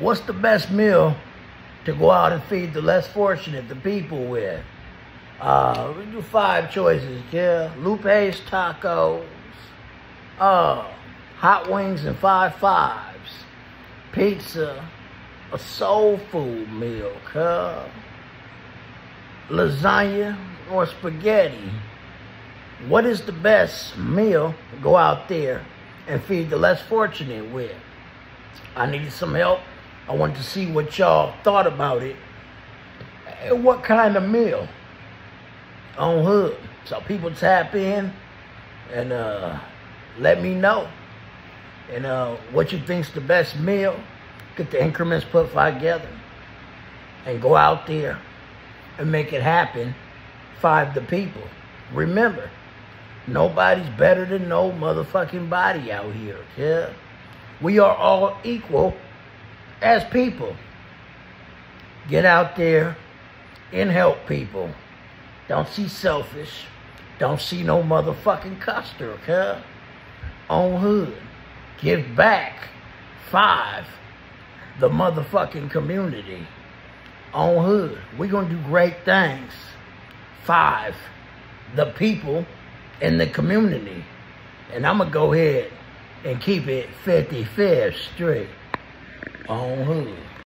what's the best meal to go out and feed the less fortunate, the people with? Uh, we do five choices, yeah. Lupe's tacos, uh, hot wings and five fives, pizza, a soul food meal, huh? lasagna or spaghetti. What is the best meal to go out there and feed the less fortunate with? I needed some help. I wanted to see what y'all thought about it. And what kind of meal on Hood. So people tap in and uh, let me know. And uh, what you think's the best meal. Get the increments put together and go out there and make it happen. Five the people. Remember, nobody's better than no motherfucking body out here. Yeah. We are all equal as people. Get out there and help people. Don't see selfish. Don't see no motherfucking custer, okay? On hood. Give back. Five. The motherfucking community. On hood. We're gonna do great things. Five. The people in the community. And I'm gonna go ahead and keep it 55th Street on hood.